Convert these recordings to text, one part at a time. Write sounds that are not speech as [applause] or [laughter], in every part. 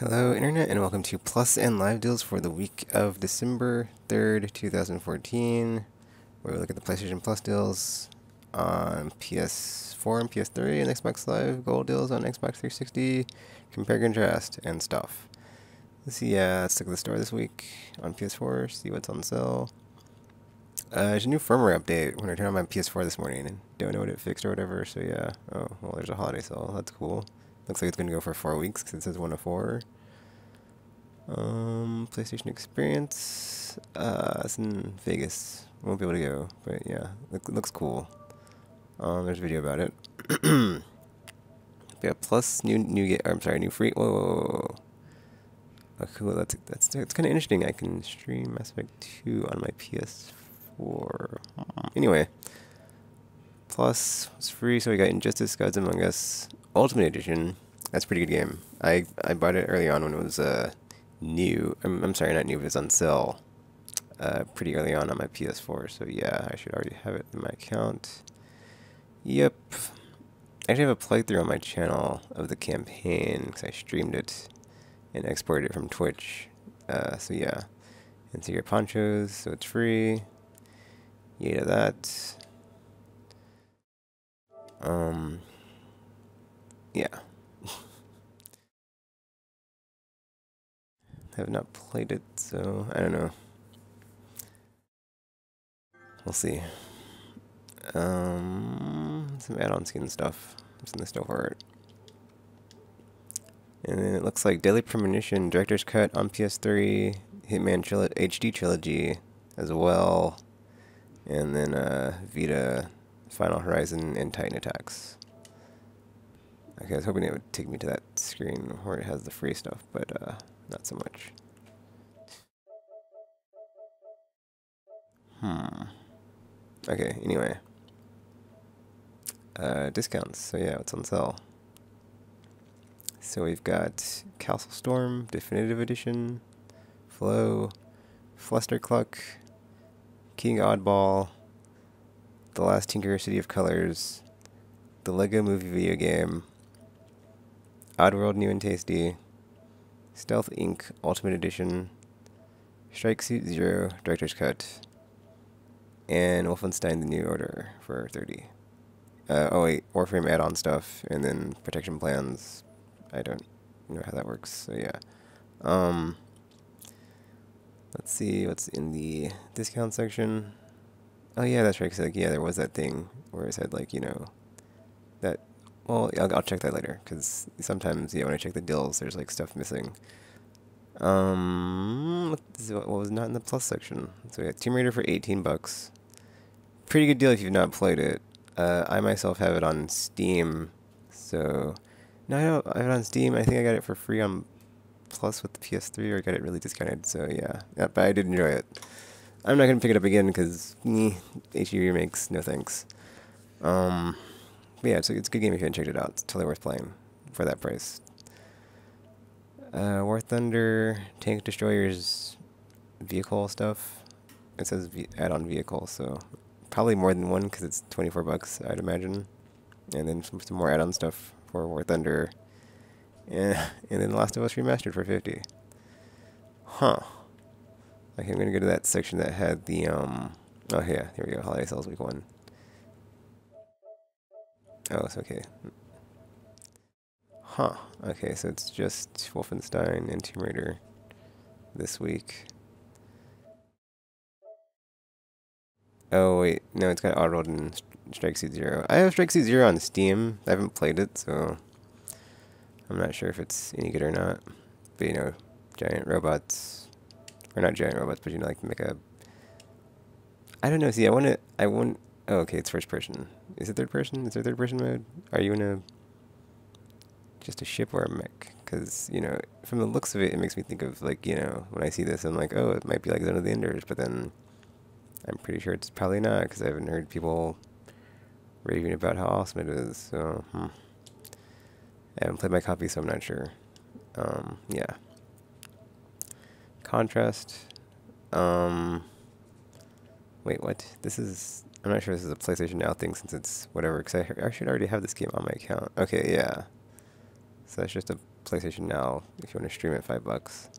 Hello, Internet, and welcome to Plus and Live Deals for the week of December 3rd, 2014, where we look at the PlayStation Plus deals on PS4 and PS3 and Xbox Live Gold deals on Xbox 360, compare, contrast, and stuff. Let's see, uh, let's look at the store this week on PS4, see what's on sale. Uh, there's a new firmware update when I turned on my PS4 this morning and don't know what it fixed or whatever, so yeah. Oh, well, there's a holiday sale, that's cool. Looks like it's going to go for four weeks because it says one to four. Um, PlayStation Experience. Uh, it's in Vegas. Won't be able to go, but yeah, looks cool. Um, there's a video about it. [clears throat] yeah, plus new new get. I'm sorry, new free. Whoa, whoa, whoa. Oh, cool. That's that's that's kind of interesting. I can stream Mass Effect 2 on my PS4. Anyway, plus it's free, so we got Injustice: Gods Among Us Ultimate Edition. That's a pretty good game. I I bought it early on when it was uh new. I'm, I'm sorry, not new, but it's on sale uh, pretty early on on my PS4. So yeah, I should already have it in my account. Yep. I actually have a playthrough on my channel of the campaign because I streamed it and exported it from Twitch. Uh, so yeah. And Secret Ponchos, so it's free. Yay to that. Um, yeah. [laughs] I've not played it, so I don't know. We'll see. Um, some add-on skin stuff. It's in the store for. And then it looks like Deadly Premonition Director's Cut on PS3, Hitman Tril HD Trilogy as well, and then uh, Vita, Final Horizon, and Titan Attacks. Okay, I was hoping it would take me to that screen where it has the free stuff, but uh, not so much. Hmm. Okay, anyway. Uh, discounts. So yeah, it's on sale. So we've got Castle Storm Definitive Edition, Flow, Flustercluck, King Oddball, The Last Tinker City of Colors, the Lego Movie video game, Oddworld New and Tasty, Stealth Inc. Ultimate Edition, Strike Suit Zero Director's Cut, and Wolfenstein: The New Order for 30. Uh, oh wait, Warframe add-on stuff, and then protection plans. I don't know how that works, so yeah. Um, let's see what's in the discount section. Oh yeah, that's right. Cause like yeah, there was that thing where it said like you know that well, I'll, I'll check that later because sometimes, yeah, when I check the deals, there's like stuff missing. Um, what was not in the plus section? So we got Tomb Raider for 18 bucks. Pretty good deal if you've not played it. Uh, I myself have it on Steam, so no, I don't I have it on Steam. I think I got it for free on Plus with the PS3, or I got it really discounted. So yeah, but I did enjoy it. I'm not gonna pick it up again because eh, HD remakes, no thanks. Um, but yeah, it's a, it's a good game if you haven't checked it out. It's totally worth playing for that price. Uh, War Thunder, Tank Destroyers, vehicle stuff. It says add-on vehicle, so probably more than one because it's 24 bucks, I'd imagine. And then some, some more add-on stuff for War Thunder. And, and then Last of Us Remastered for 50. Huh. Okay, I'm going to go to that section that had the, um... Oh, yeah, here we go. Holiday Sales Week 1. Oh, it's okay. Huh. Okay, so it's just Wolfenstein and Tomb Raider this week. Oh, wait. No, it's got Oddworld and Strike Suit Zero. I have Strike Suit Zero on Steam. I haven't played it, so I'm not sure if it's any good or not. But, you know, giant robots. Or not giant robots, but, you know, like make a... I don't know. See, I want to... I want... Oh, okay, it's first person. Is it third person? Is there third person mode? Are you in a just a ship or a mech? Because you know, from the looks of it, it makes me think of like you know, when I see this, I'm like, oh, it might be like Zone of the Enders, but then I'm pretty sure it's probably not because I haven't heard people raving about how awesome it is. So hmm. I haven't played my copy, so I'm not sure. Um, yeah. Contrast. Um, wait, what? This is I'm not sure this is a PlayStation Now thing since it's whatever, because I, I should already have this game on my account. Okay, yeah. So that's just a PlayStation Now if you want to stream it five bucks.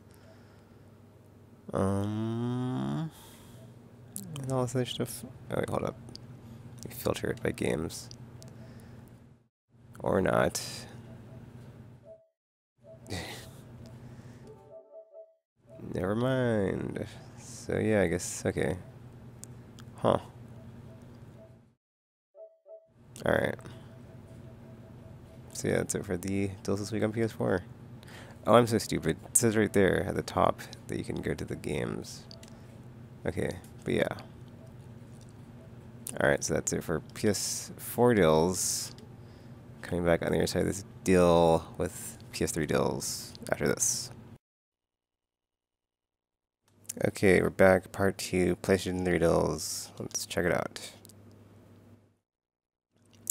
Um, and all this other stuff. Oh wait, hold up. You filter it by games. Or not. [laughs] Never mind. So yeah, I guess, okay. Huh. Alright. So yeah, that's it for the deals this week on PS4. Oh, I'm so stupid. It says right there at the top that you can go to the games. Okay, but yeah. Alright, so that's it for PS4 deals. Coming back on the other side of this deal with PS3 deals after this. Okay, we're back. Part 2, PlayStation 3 deals. Let's check it out.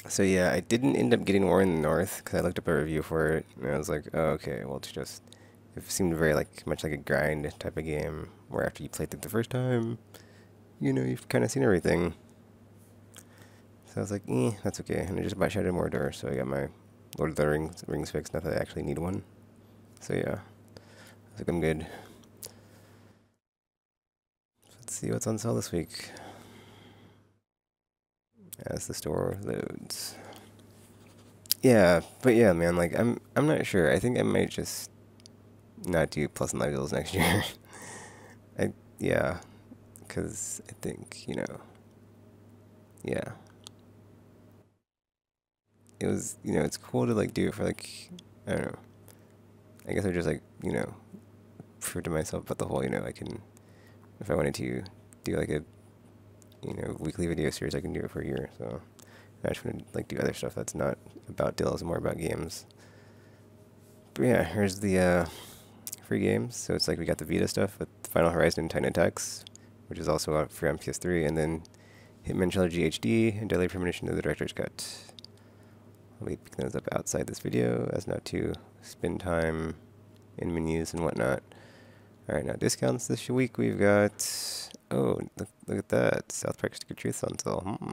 So yeah, I didn't end up getting War in the North because I looked up a review for it and I was like, oh, okay, well it's just it seemed very like much like a grind type of game where after you played it the first time, you know, you've kind of seen everything. So I was like, eh, that's okay. And I just bought Shadow Mordor, so I got my Lord of the Rings rings fixed. Not that I actually need one. So yeah, I think I'm good. Let's see what's on sale this week as the store loads. Yeah, but yeah, man, like I'm I'm not sure. I think I might just not do plus and deals next [laughs] year. I yeah, cuz I think, you know, yeah. It was, you know, it's cool to like do it for like I don't know. I guess I just like, you know, prove to myself but the whole, you know, I can if I wanted to do like a you know, weekly video series, I can do it for a year. So I just want to like do other stuff that's not about deals, more about games. But yeah, here's the uh, free games. So it's like we got the Vita stuff with Final Horizon and Titan Attacks, which is also out free on PS3, and then Hitman Trilogy HD and Deadly Premonition of the Director's Cut. I'll be picking those up outside this video as not to spend time in menus and whatnot. Alright, now discounts this week we've got... Oh, look, look at that. South Park Stick of Truth on. Hmm.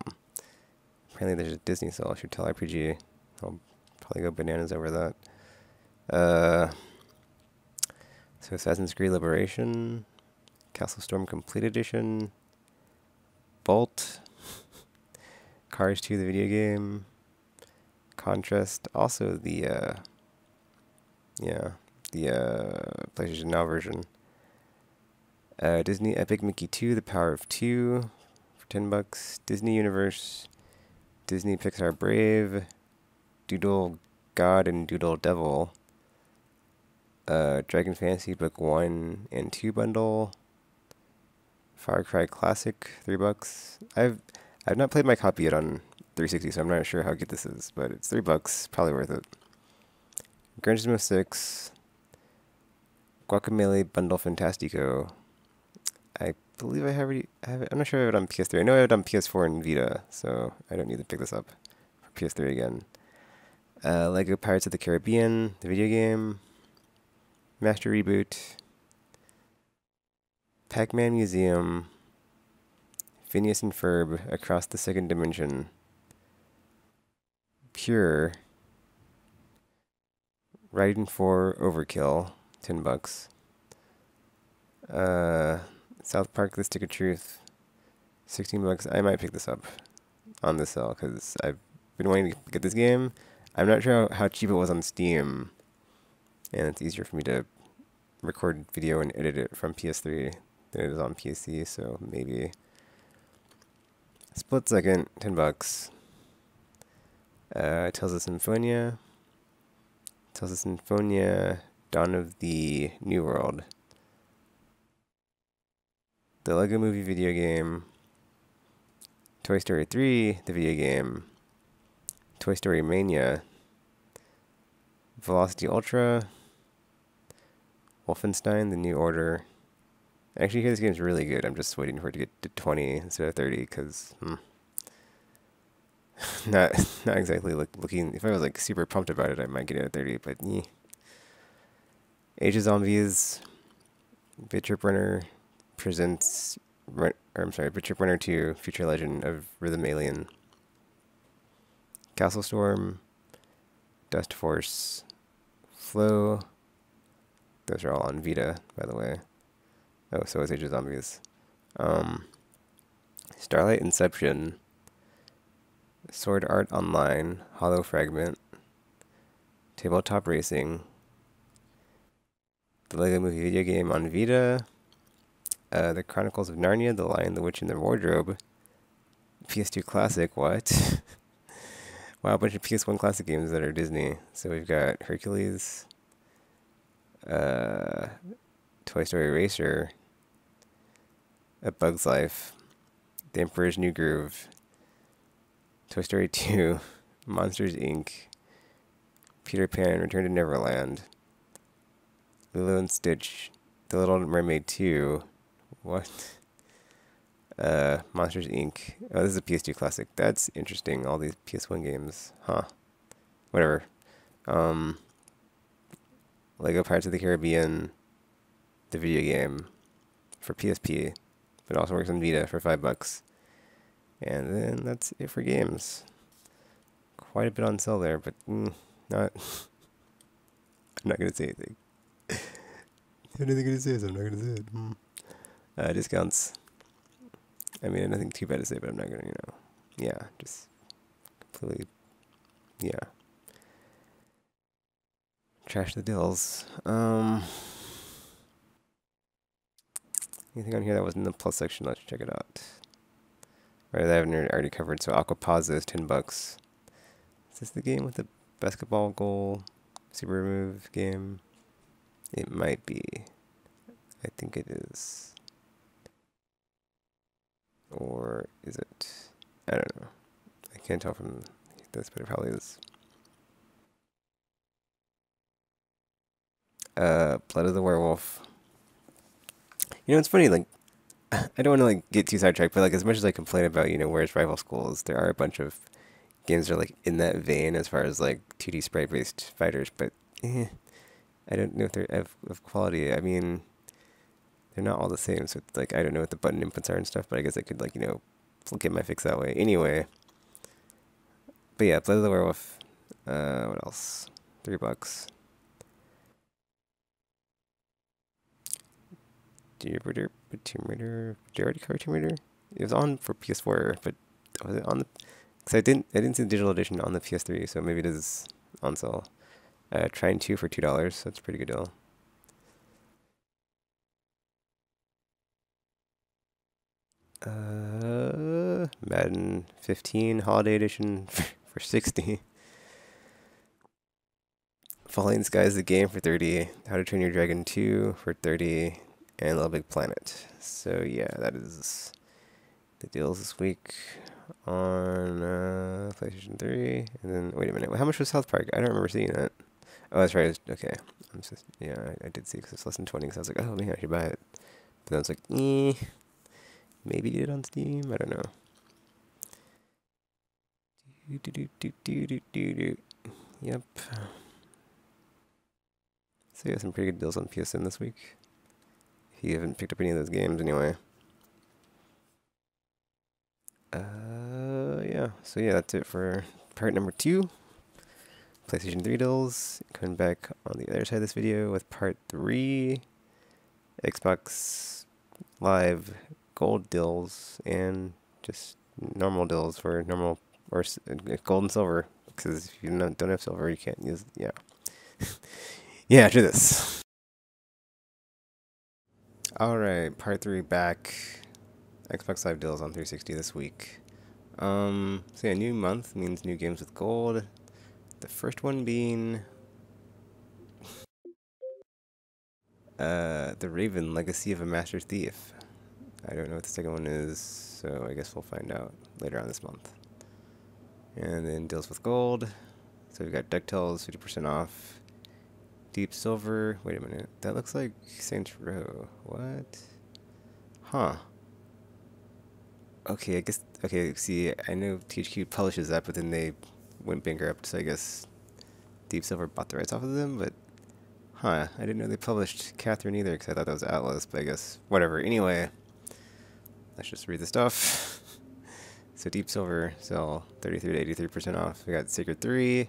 Apparently there's a Disney sale. I should tell RPG. I'll probably go bananas over that. Uh, so Assassin's Creed Liberation, Castle Storm Complete Edition, Bolt, Cars 2 the video game, Contrast, also the, uh, yeah, the uh, PlayStation Now version. Uh, Disney Epic Mickey 2, The Power of 2 for 10 bucks. Disney Universe, Disney Pixar Brave, Doodle God and Doodle Devil. Uh, Dragon Fantasy Book 1 and 2 bundle. Far Cry Classic, 3 bucks. I've I've not played my copy yet on 360, so I'm not sure how good this is, but it's 3 bucks, probably worth it. Gran Turismo 6, Guacamelee Bundle Fantastico, believe I have already have it. I'm not sure I have it on PS3. I know I have it on PS4 and Vita, so I don't need to pick this up for PS3 again. Uh, Lego Pirates of the Caribbean, the video game. Master Reboot. Pac-Man Museum. Phineas and Ferb Across the Second Dimension. Pure. Raiden 4 Overkill, 10 bucks. Uh, South Park: The Stick of Truth, sixteen bucks. I might pick this up on the sale because I've been wanting to get this game. I'm not sure how, cheap it was on Steam, and it's easier for me to record video and edit it from PS3 than it is on PC. So maybe split second, ten bucks. Uh, Tales of Symphonia. Tales of Symphonia, Dawn of the New World the Lego Movie video game, Toy Story 3, the video game, Toy Story Mania, Velocity Ultra, Wolfenstein, The New Order. Actually, here this game is really good. I'm just waiting for it to get to 20 instead of 30 because hmm, [laughs] not [laughs] not exactly look, looking. If I was like super pumped about it, I might get it at 30. But yeah. Age of Zombies, Bit Trip Runner, presents, or I'm sorry, Richard Runner 2, Future Legend of Rhythm Alien. Castle Storm, Dust Force, Flow. Those are all on Vita, by the way. Oh, so is Age of Zombies. Um, Starlight Inception. Sword Art Online. Hollow Fragment. Tabletop Racing. The Lego Movie video game on Vita. Uh, the Chronicles of Narnia, The Lion, the Witch, and the Wardrobe. PS2 Classic, what? [laughs] wow, a bunch of PS1 Classic games that are Disney. So we've got Hercules, uh, Toy Story Racer, A Bug's Life, The Emperor's New Groove, Toy Story [laughs] 2, Monsters Inc., Peter Pan, Return to Neverland, Lilo and Stitch, The Little Mermaid 2, what? Uh, Monsters Inc. Oh, this is a PS2 classic. That's interesting. All these PS1 games, huh? Whatever. Um, Lego Pirates of the Caribbean, the video game, for PSP, but also works on Vita for five bucks. And then that's it for games. Quite a bit on sale there, but mm, not. [laughs] I'm not gonna say anything. I'm not gonna say it. I'm not gonna say it. Mm. Uh, discounts. I mean, nothing too bad to say, but I'm not gonna, you know, yeah, just completely, yeah. Trash the deals. Um, anything on here that was in the plus section? Let's check it out. That I haven't already covered. So Aquapazza is ten bucks. Is this the game with the basketball goal super move game? It might be. I think it is. Or is it? I don't know. I can't tell from this, but it probably is. Uh, Blood of the Werewolf. You know, it's funny, like, [laughs] I don't want to, like, get too sidetracked, but, like, as much as I complain about, you know, where's Rival Schools, there are a bunch of games that are, like, in that vein as far as, like, 2D sprite-based fighters, but, eh, I don't know if they're of, of quality. I mean, they're not all the same. So like I don't know what the button inputs are and stuff, but I guess I could like you know get my fix that way. Anyway, but yeah, play the werewolf. Uh, what else? Three bucks. Tomb Raider, Tomb Raider, did you already cover Tomb Raider? It was on for PS4, but was it on the? Because I didn't, I didn't see the digital edition on the PS3, so maybe it is on sale. Uh, Trine two for two dollars. That's a pretty good deal. Uh, Madden 15 Holiday Edition [laughs] for 60. Falling Skies the game for 30. How to Train Your Dragon 2 for 30. And Little Big Planet. So yeah, that is the deals this week on uh, PlayStation 3. And then, wait a minute, how much was South Park? I don't remember seeing that. Oh, that's right. Okay. I'm just, yeah, I, I did see because it's less than 20 because I was like, oh, man, I should buy it. But then I was like, eh. Maybe get it on Steam. I don't know. Do, do, do, do, do, do, do. Yep. So yeah, some pretty good deals on PSN this week. If you haven't picked up any of those games anyway. Uh, yeah. So yeah, that's it for part number two. PlayStation 3 deals. Coming back on the other side of this video with part three. Xbox Live gold deals and just normal deals for normal or uh, gold and silver because if you don't have silver you can't use yeah. [laughs] Yeah do this. All right part three back. Xbox live deals on 360 this week. Um so yeah new month means new games with gold. The first one being [laughs] uh the raven legacy of a master thief I don't know what the second one is, so I guess we'll find out later on this month. And then deals with gold. So we've got DuckTales, 50% off. Deep Silver. Wait a minute. That looks like Saints Row. What? Huh. Okay, I guess. Okay, see, I know THQ publishes that, but then they went bankrupt, so I guess Deep Silver bought the rights off of them, but. Huh, I didn't know they published Catherine either, because I thought that was Atlus, but I guess. Whatever. Anyway. Let's just read the stuff. so Deep Silver sell 33 to 83% off. We got Sacred 3,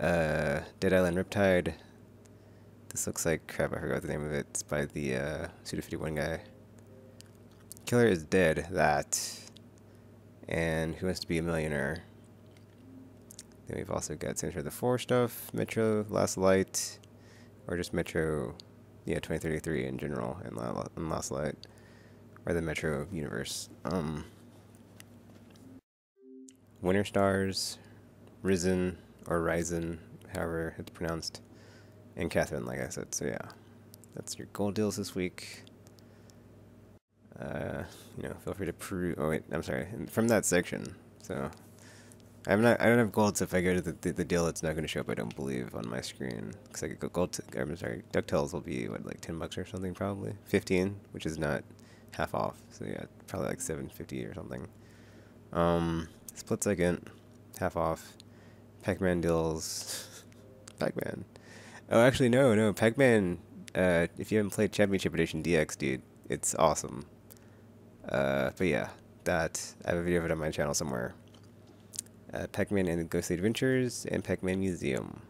uh, Dead Island Riptide This looks like crap. I forgot the name of it. It's by the uh, Suda 51 guy. Killer is dead. That. And Who Wants to Be a Millionaire. Then we've also got Center the 4 stuff, Metro, Last Light, or just Metro, yeah, 2033 in general, and Last Light, or the Metro universe. Um, Winter Stars, Risen, or Ryzen, however it's pronounced, and Catherine, like I said. So yeah, that's your gold deals this week. Uh, you know, feel free to peruse. Oh wait, I'm sorry. From that section. So I'm not. I don't have gold. So if I go to the the, the deal, it's not going to show up. I don't believe on my screen because I could gold. To, I'm sorry. Ducktales will be what like ten bucks or something probably. Fifteen, which is not half off. So yeah, probably like seven fifty or something. Um, split second, half off. Pac-Man deals. [laughs] Pac-Man. Oh, actually, no, no. Pac-Man. Uh, if you haven't played Championship Edition DX, dude, it's awesome. Uh, but yeah, that I have a video of it on my channel somewhere. Uh, Pac-Man and the Ghostly Adventures and Pac-Man Museum.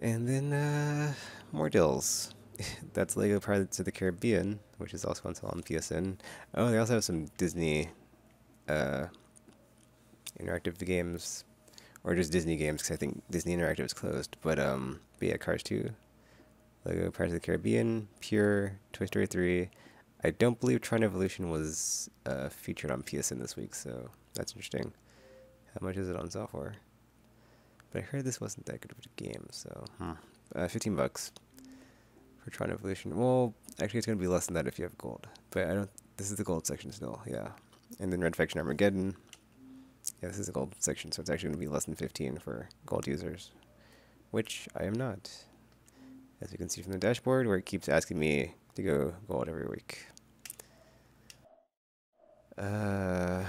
And then uh, more deals. [laughs] That's Lego Pirates of the Caribbean, which is also on sale on PSN. Oh, they also have some Disney uh, interactive games, or just Disney games, because I think Disney Interactive is closed. But um, but yeah, Cars 2, Lego Pirates of the Caribbean, Pure, Toy Story 3. I don't believe Tron Evolution was uh, featured on PSN this week, so that's interesting. How much is it on for? But I heard this wasn't that good of a game, so hmm. uh, 15 bucks for Tron Evolution. Well, actually, it's gonna be less than that if you have gold. But I don't. This is the gold section still, yeah. And then Red Faction Armageddon. Yeah, this is a gold section, so it's actually gonna be less than 15 for gold users, which I am not. As you can see from the dashboard, where it keeps asking me to go gold every week. Uh,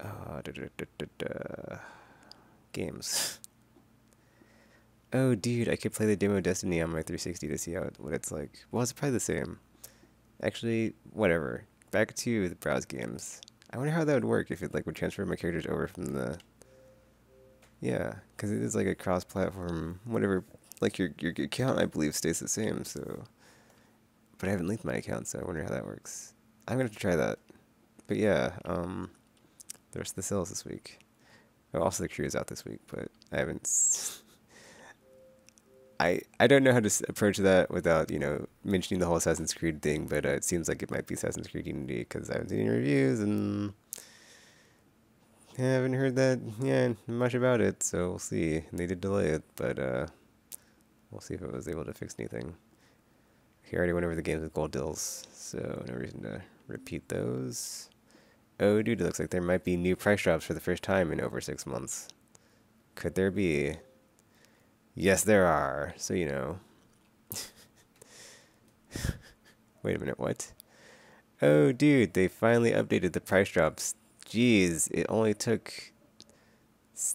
uh da, da, da, games. [laughs] Oh, dude, I could play the demo Destiny on my 360 to see how what it's like. Well, it's probably the same. Actually, whatever. Back to the browse games. I wonder how that would work if it like would transfer my characters over from the. Yeah, because it is like a cross-platform, whatever like your your account I believe stays the same. So, but I haven't linked my account, so I wonder how that works. I'm gonna have to try that. But yeah, um, the rest of the sales this week. Oh, also the crew is out this week, but I haven't. I I don't know how to approach that without you know mentioning the whole Assassin's Creed thing, but uh, it seems like it might be Assassin's Creed Unity because I haven't seen any reviews and haven't heard that yeah much about it. So we'll see. And they did delay it, but uh, We'll see if it was able to fix anything. He already went over the games with gold deals, so no reason to repeat those. Oh, dude, it looks like there might be new price drops for the first time in over six months. Could there be? Yes, there are. So, you know. [laughs] Wait a minute, what? Oh, dude, they finally updated the price drops. Jeez, it only took.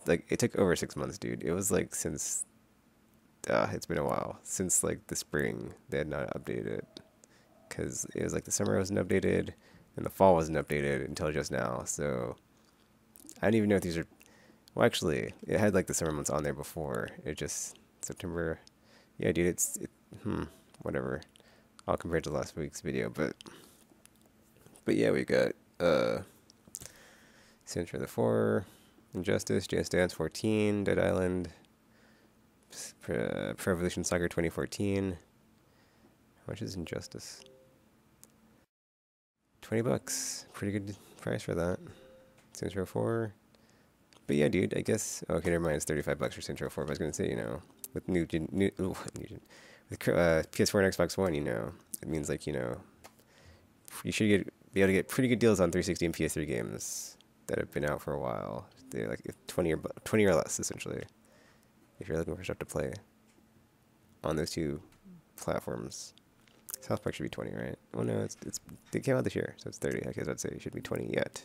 Like, it took over six months, dude. It was like since uh, it's been a while since like the spring they had not updated it because it was like the summer wasn't updated and the fall wasn't updated until just now. So I don't even know if these are. Well, actually, it had like the summer months on there before. It just September. Yeah, dude, it's it, hmm whatever. I'll compare it to last week's video, but but yeah, we got uh Century of the Four, Injustice, Just Dance 14, Dead Island. Pro, Pro Evolution Soccer 2014. How much is Injustice? 20 bucks. Pretty good price for that. Saints Row 4. But yeah, dude, I guess. Okay, never mind. It's 35 bucks for Row 4. But I was going to say, you know, with new, new, ooh, [laughs] new with uh, PS4 and Xbox One, you know, it means like, you know, you should get be able to get pretty good deals on 360 and PS3 games that have been out for a while. They're like 20 or 20 or less, essentially if you're looking for stuff to play on those two platforms. South Park should be 20, right? Oh no, it's it's it came out this year, so it's 30. I guess I'd say it should be 20 yet.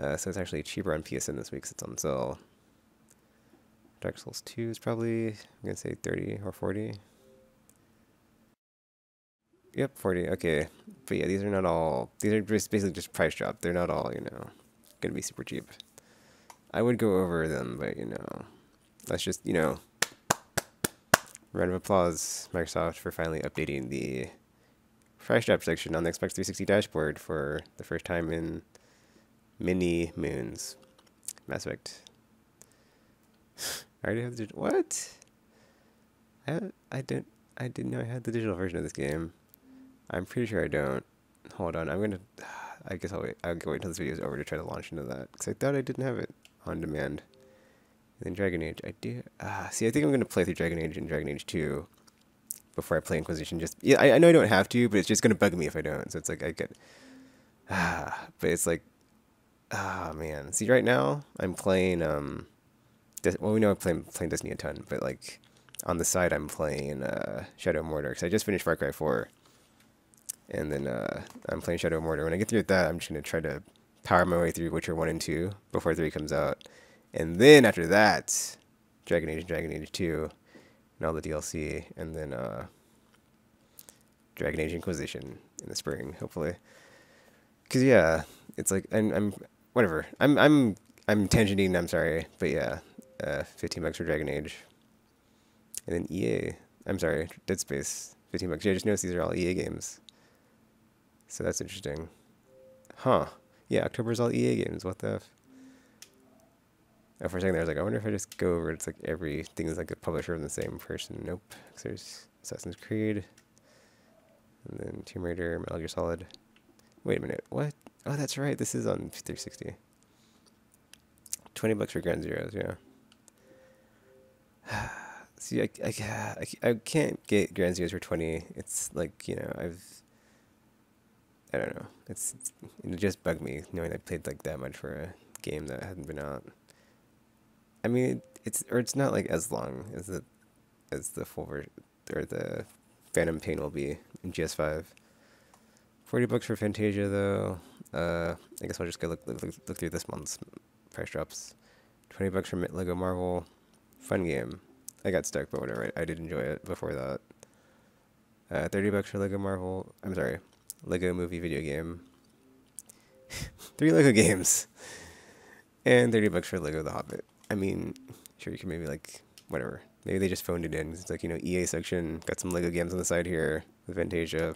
Uh, so it's actually cheaper on PSN this week because it's on sale. Dark Souls 2 is probably, I'm going to say 30 or 40. Yep, 40. Okay. But yeah, these are not all, these are just basically just price drop. They're not all, you know, going to be super cheap. I would go over them, but, you know, Let's just, you know, round of applause, Microsoft, for finally updating the price drop section on the Xbox 360 dashboard for the first time in many moons. Mass Effect. [laughs] I already have the what? I I don't I didn't know I had the digital version of this game. I'm pretty sure I don't. Hold on, I'm gonna. [sighs] I guess I'll wait. I'll wait until this video is over to try to launch into that because I thought I didn't have it on demand. And then Dragon Age, I do. Ah, see, I think I'm gonna play through Dragon Age and Dragon Age Two before I play Inquisition. Just yeah, I, I know I don't have to, but it's just gonna bug me if I don't. So it's like I get. Ah, [sighs] but it's like, ah man. See, right now I'm playing. Um, well, we know I'm playing playing Destiny a ton, but like on the side I'm playing uh, Shadow of Mordor because I just finished Far Cry 4 and then uh, I'm playing Shadow of Mordor. When I get through with that, I'm just gonna try to power my way through Witcher one and two before three comes out, and then after that, Dragon Age, and Dragon Age two, and all the DLC, and then uh, Dragon Age Inquisition in the spring, hopefully. Cause yeah, it's like I'm, I'm whatever. I'm I'm I'm tangenting. I'm sorry, but yeah, uh, 15 bucks for Dragon Age, and then EA. I'm sorry, Dead Space. 15 bucks. Yeah, I just noticed these are all EA games. So that's interesting. Huh. Yeah, October's all EA games. What the f? Oh, for a second there, I was like, I wonder if I just go over, it's like everything is like a publisher of the same person. Nope. Because there's Assassin's Creed. And then Tomb Raider, Metal Gear Solid. Wait a minute. What? Oh, that's right. This is on 360. 20 bucks for Ground Zeroes, yeah. [sighs] See, I, I, I, I can't get Ground Zeroes for 20. It's like, you know, I've I don't know. It's, it's it just bugged me knowing I played like that much for a game that hadn't been out. I mean, it's or it's not like as long as the as the full version or the Phantom Pain will be in GS5. Forty bucks for Fantasia though. Uh, I guess I'll just go look, look look through this month's price drops. Twenty bucks for Lego Marvel. Fun game. I got stuck, but whatever. I, I did enjoy it before that. Uh, Thirty bucks for Lego Marvel. I'm sorry. Lego movie video game. [laughs] Three Lego games. And 30 bucks for Lego The Hobbit. I mean, sure, you can maybe like, whatever. Maybe they just phoned it in. It's like, you know, EA section, got some Lego games on the side here with Fantasia.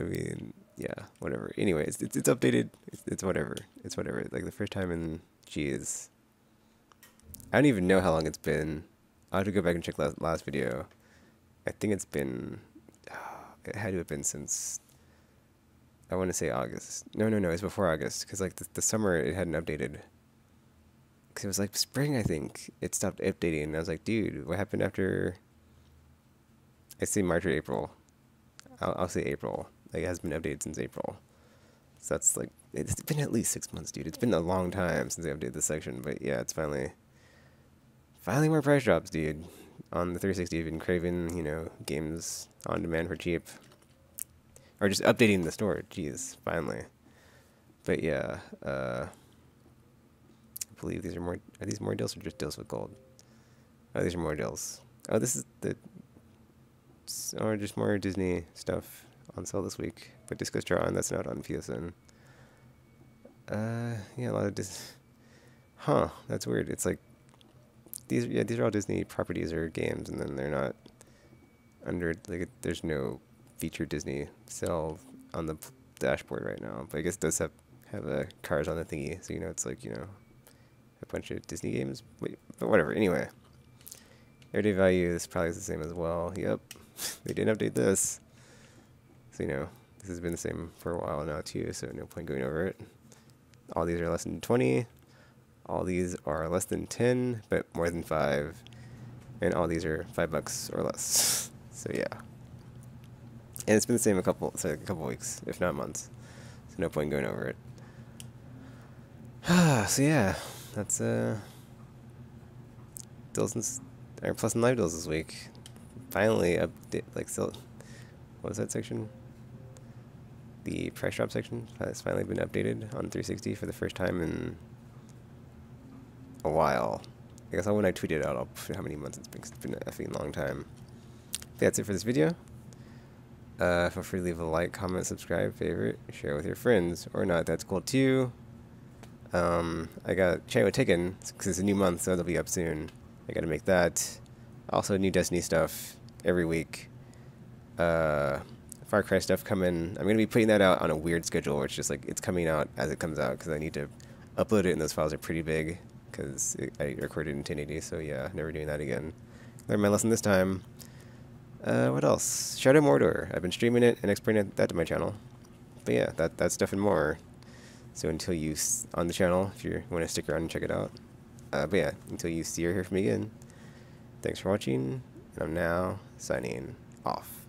I mean, yeah, whatever. Anyways, it's, it's updated. It's, it's whatever. It's whatever. Like the first time in, geez. I don't even know how long it's been. I'll have to go back and check last, last video. I think it's been, ah, it had to have been since, I want to say August. No, no, no, it's before August. Because, like, the, the summer, it hadn't updated. Because it was, like, spring, I think. It stopped updating. And I was like, dude, what happened after, I say March or April. I'll, I'll say April. Like, it has been updated since April. So that's, like, it's been at least six months, dude. It's been a long time since they updated this section. But, yeah, it's finally finally more price drops, dude. On the 360, you've been craving, you know, games on demand for cheap. Or just updating the store. Jeez, finally. But yeah, uh, I believe these are more. Are these more deals or just deals with gold? Oh, these are more deals. Oh, this is the. Or just more Disney stuff on sale this week. But Disco Straw, that's not on PSN. Uh, yeah, a lot of Dis. Huh, that's weird. It's like these yeah these are all Disney properties or games, and then they're not under like there's no featured Disney sale on the dashboard right now. But I guess it does have have a cars on the thingy, so you know it's like you know a bunch of Disney games. Wait, but whatever. Anyway, everyday value is probably the same as well. Yep, [laughs] they didn't update this, you know this has been the same for a while now too. So no point going over it. All these are less than twenty. All these are less than 10, but more than 5. And all these are 5 bucks or less. [laughs] so yeah. And it's been the same a couple, so a couple weeks, if not months. So no point going over it. [sighs] so yeah, that's uh, deals or plus and live deals this week. Finally update, like still, what was that section? The price drop section has finally been updated on 360 for the first time in a while. I guess when I tweet it out, I'll put how many months it's been. It's been a effing long time. That's it for this video. Uh, feel free to leave a like, comment, subscribe, favorite, share with your friends, or not. That's cool too. Um, I got Chatting with Taken because it's a new month, so it'll be up soon. I got to make that. Also, new Destiny stuff every week. Uh, Far Cry stuff coming. I'm gonna be putting that out on a weird schedule, where it's just like it's coming out as it comes out because I need to upload it, and those files are pretty big because I recorded in 1080. So yeah, never doing that again. Learned my lesson this time. Uh, what else? Shadow Mordor. I've been streaming it and explaining that to my channel. But yeah, that that stuff and more. So until you on the channel, if you want to stick around and check it out. Uh, but yeah, until you see or hear from me again. Thanks for watching, and I'm now signing off.